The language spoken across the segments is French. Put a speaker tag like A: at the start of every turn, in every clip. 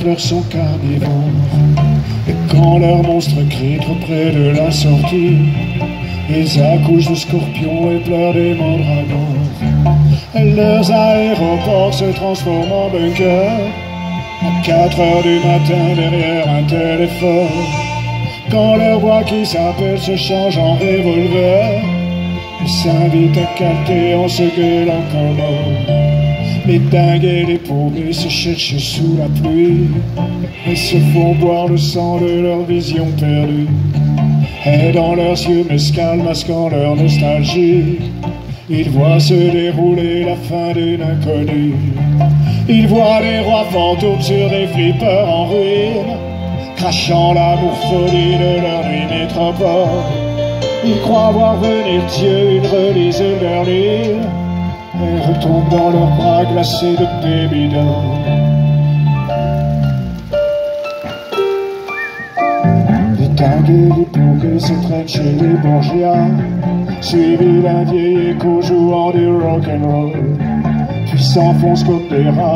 A: fleurs sont carnivores. Et quand leur monstre crie trop près de la sortie, ils accouchent de scorpions et pleurent des mandragores. Leurs aéroports se transforment en bunker. À 4 heures du matin derrière un téléphone. Quand leur voix qui s'appelle se change en revolver. Ils s'invitent à capter en se gueulant comme Les dingues et les paumés se cherchent sous la pluie et se font boire le sang de leur vision perdue. Et dans leurs yeux mescal masquant leur nostalgie, ils voient se dérouler la fin d'une inconnue. Ils voient les rois fantômes sur des flippers en ruine, crachant l'amour folie de leur nuit métropole. Ils croient voir venir Dieu, ils relisent leur et retombent dans leurs bras glacés de dingues et les poupées se traînent chez les Borgia, suivis d'un vieil écho jouant du rock'n'roll, puis s'enfoncent comme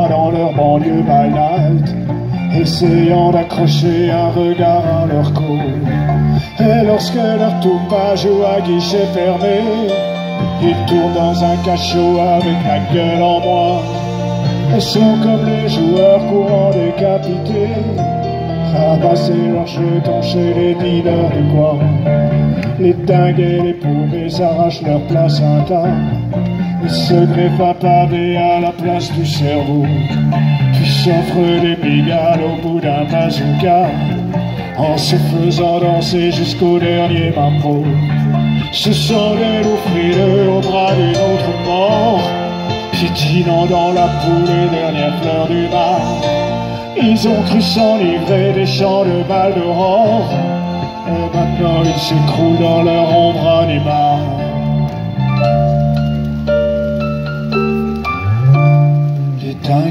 A: dans leur banlieue by night essayant d'accrocher un regard à leur cou. Et lorsque leur pas joue à guichet fermé, ils tournent dans un cachot avec la gueule en moi. Et sont comme les joueurs courants décapités, ramasser leurs jetons chez les dealers du coin. Les dingues et les poupées arrachent leur place tas et se greffent à pavé à la place du cerveau s'offre des bigales au bout d'un bazooka en se faisant danser jusqu'au dernier mambo. Ce loups frileux au bras d'une autre mort, piétinant dans la poule les dernières fleurs du mar. Ils ont cru s'enivrer des champs de balles d'aurore, et maintenant ils s'écroulent dans leur ombre animale.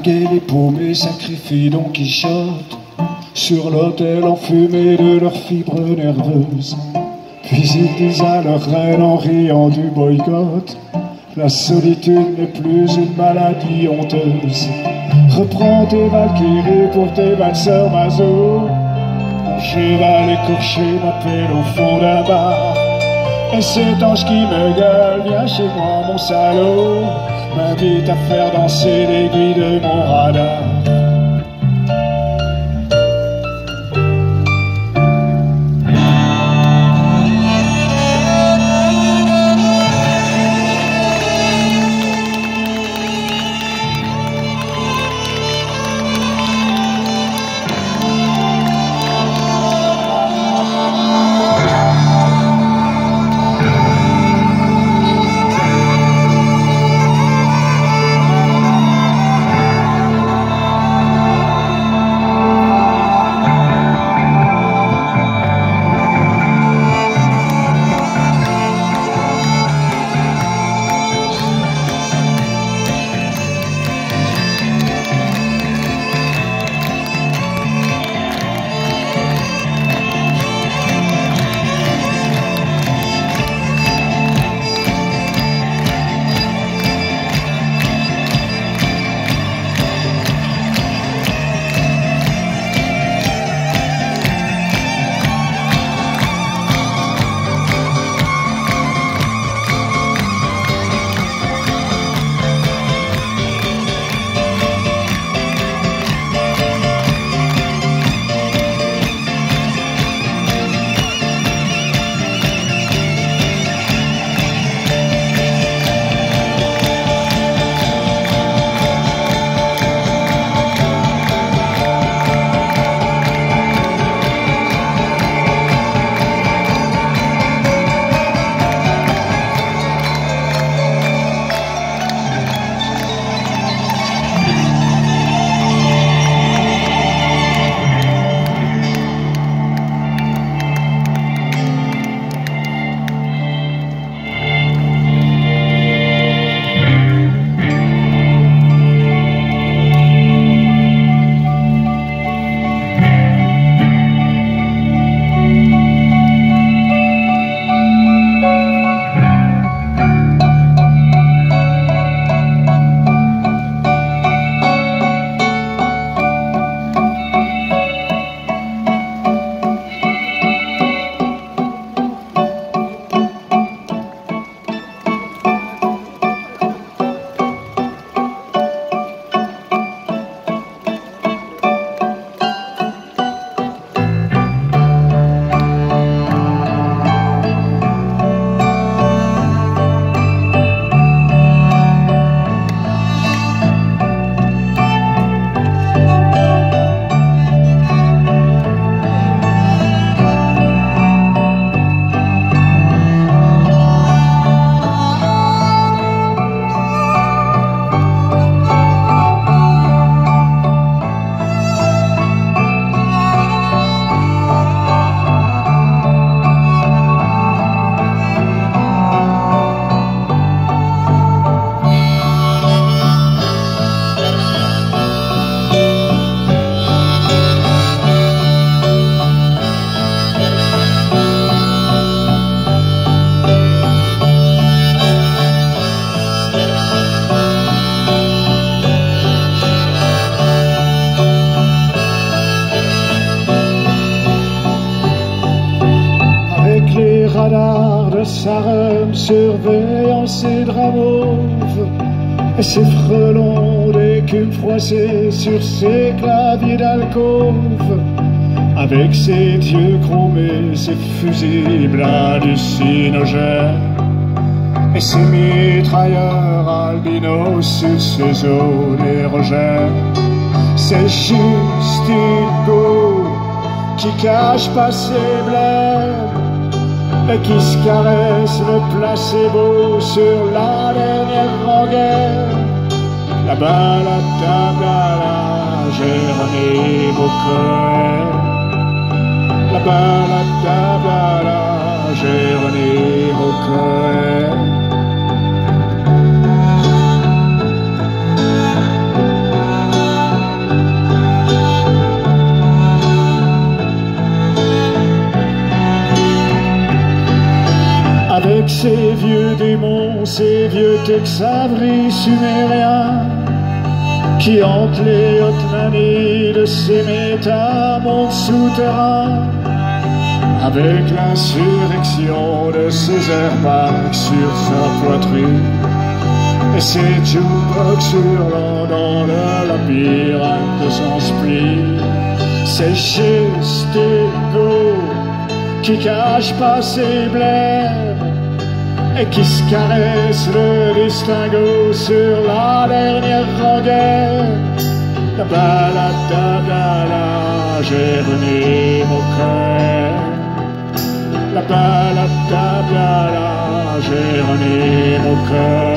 A: et les paumés sacrifient Don Quichotte sur l'autel enfumé de leurs fibres nerveuses. Puis ils disent à leur reine en riant du boycott La solitude n'est plus une maladie honteuse. Reprends tes valkyries pour tes valseurs. Mon cheval écorché m'appelle au fond d'un bar. Et cet ange qui me gueule, viens chez moi, mon salaud m'invite à faire danser l'aiguille de mon radar surveillant ses draps et ses frelons d'écume froissés sur ses claviers d'alcôve avec ses yeux chromés, ses fusibles hallucinogènes et ses mitrailleurs albinos sur ses eaux érogènes. C'est juste qui cache pas ses blêmes et qui se caresse le placebo sur la dernière rengaine. La balade la Jérémy Cohen. La balade la Jérémy démons, ces vieux texavris sumériens qui hantent les hautes de ces métamondes souterrains avec l'insurrection de ces airbags sur sa poitrine et ses jukebox hurlant dans le labyrinthe de son spleen c'est juste go qui cache pas ses blêmes et qui se caresse le distinguo sur la dernière rengaine. La balade la j'ai mon cœur. La balade la j'ai venu mon cœur.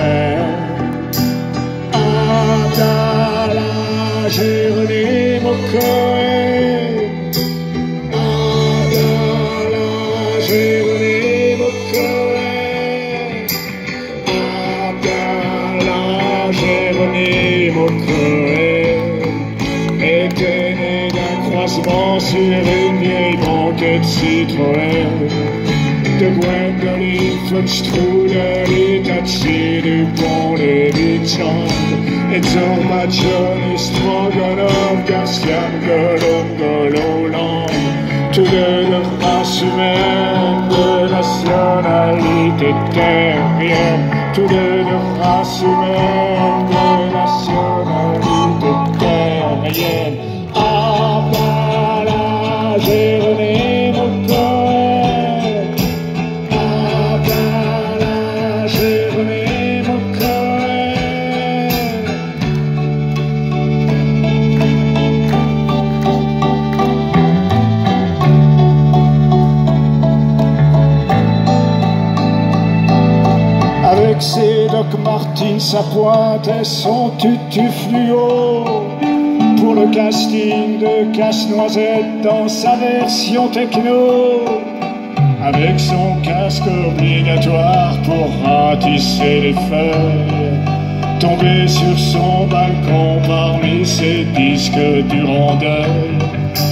A: Hintergrund der liefert struderit at se det går det vi tom Et sommar körde strågan av gasflaggor under lådan Tog long, Assumen, the slöna litet där igen Tog över Assumen Sa pointe et son tutu fluo. Pour le casting de Casse-Noisette dans sa version techno. Avec son casque obligatoire pour ratisser les feuilles. Tombé sur son balcon parmi ses disques du rondeur.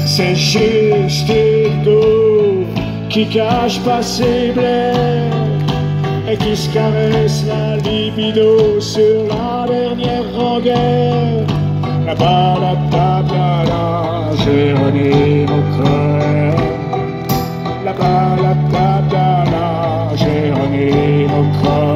A: C'est juste qui cache pas ses blés qui se caresse la libido sur la dernière rengaine. La balade la j'ai rené mon cœur. La balade la j'ai rené mon cœur.